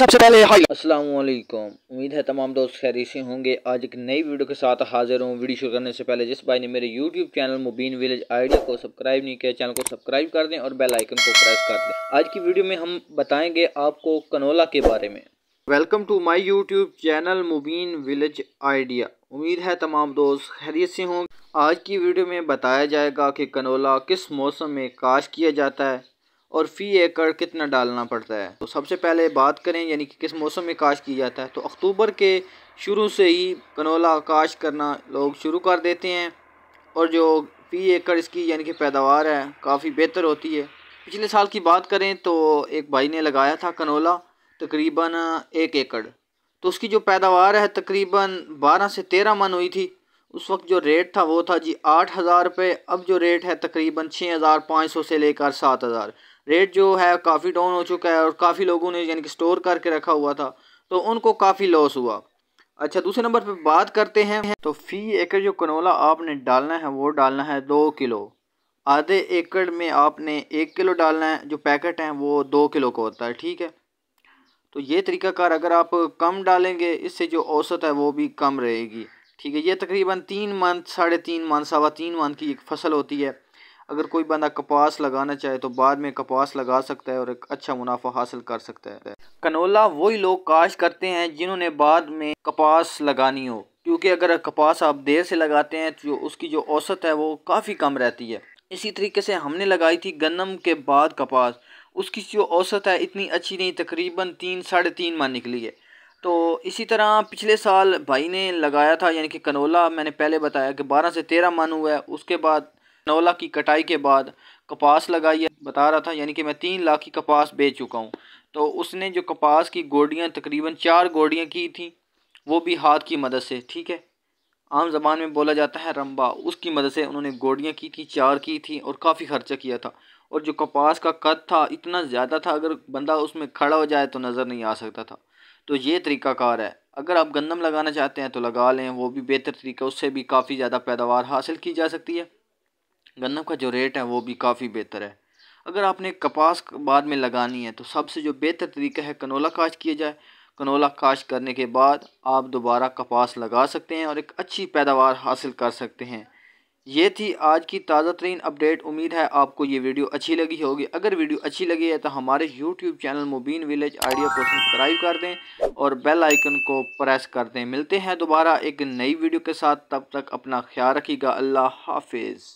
सबसे पहले अस्सलाम वालेकुम उम्मीद है तमाम दोस्त खैरी से होंगे। आज एक नई वीडियो के साथ हाजिर हूँ वीडियो शुरू करने से पहले। जिस भाई ने मेरे YouTube channel Mubeen village idea को सब्सक्राइब नहीं किया चैनल को सब्सक्राइब कर दें और बेल आइकन को प्रेस कर दें। आज की वीडियो में हम बताएँगे आपको कनोला के बारे में। Welcome to my YouTube channel Mubeen village idea उम्मीद है तमाम दोस्त खैरियत से होंगे। आज की वीडियो में बताया जाएगा कि कनोला किस मौसम में काश किया जाता है। और फ़ी एकड़ कितना डालना पड़ता है? तो सबसे पहले बात करें, यानी कि किस मौसम में काश की जाता है। तो अक्टूबर के शुरू से ही कनोला काश करना लोग शुरू कर देते हैं और जो फ़ी एकड़ इसकी, यानी कि पैदावार है, काफ़ी बेहतर होती है। पिछले साल की बात करें तो एक भाई ने लगाया था कनोला, तकरीबन एक एकड़। तो उसकी जो पैदावार है, तकरीबन बारह से तेरह मन हुई थी। उस वक्त जो रेट था, वो था जी आठ हज़ार रुपये। अब जो रेट है, तकरीबन छः हज़ार पाँच सौ से लेकर सात हज़ार। रेट जो है काफ़ी डाउन हो चुका है और काफ़ी लोगों ने यानी कि स्टोर करके रखा हुआ था तो उनको काफ़ी लॉस हुआ। अच्छा दूसरे नंबर पर बात करते हैं। तो फ़ी एकड़ जो कनोला आपने डालना है, वो डालना है दो किलो। आधे एकड़ में आपने एक किलो डालना है, जो पैकेट हैं, वो दो किलो का होता है, ठीक है? तो ये तरीकाकार अगर आप कम डालेंगे, इससे जो औसत है, वो भी कम रहेगी। ठीक है, ये तकरीबन तीन मंथ साढ़े तीन मंथ सवा तीन मंथ की एक फ़सल होती है। अगर कोई बंदा कपास लगाना चाहे तो बाद में कपास लगा सकता है और एक अच्छा मुनाफा हासिल कर सकता है। कनोला वही लोग काश करते हैं जिन्होंने बाद में कपास लगानी हो, क्योंकि अगर कपास आप देर से लगाते हैं तो उसकी जो औसत है वो काफ़ी कम रहती है। इसी तरीके से हमने लगाई थी गन्नम के बाद कपास, उसकी जो औसत है इतनी अच्छी नहीं, तकरीबन तीन, साढ़े तीन माह निकली है। तो इसी तरह पिछले साल भाई ने लगाया था, यानी कि कनोला, मैंने पहले बताया कि बारह से तेरह मन हुआ है, उसके बाद नौला की कटाई के बाद कपास लगाई है। बता रहा था, यानी कि मैं तीन लाख की कपास बेच चुका हूँ। तो उसने जो कपास की गोडियाँ, तकरीबन चार गोडियाँ की थी, वो भी हाथ की मदद से, ठीक है? आम ज़बान में बोला जाता है रंबा, उसकी मदद से उन्होंने गोडियाँ की थी, चार की थी और काफ़ी खर्चा किया था। और जो कपास का कद था, इतना ज़्यादा था, अगर बंदा उसमें खड़ा हो जाए तो नज़र नहीं आ सकता था। तो ये तरीक़ाकार है। अगर आप गंदम लगाना चाहते हैं तो लगा लें, वो भी बेहतर तरीका, उससे भी काफ़ी ज़्यादा पैदावार हासिल की जा सकती है। गन्नम का जो रेट है वो भी काफ़ी बेहतर है। अगर आपने कपास बाद में लगानी है तो सबसे जो बेहतर तरीका है कनोला काश किया जाए। कनोला काश करने के बाद आप दोबारा कपास लगा सकते हैं और एक अच्छी पैदावार हासिल कर सकते हैं। ये थी आज की ताज़ा तरीन अपडेट उम्मीद है आपको ये वीडियो अच्छी लगी होगी। अगर वीडियो अच्छी लगी है तो हमारे YouTube channel Mubeen village idea को सब्सक्राइब कर दें और बेल आइकन को प्रेस कर दें। मिलते हैं दोबारा एक नई वीडियो के साथ। तब तक अपना ख्याल रखिएगा। अल्लाह हाफिज़।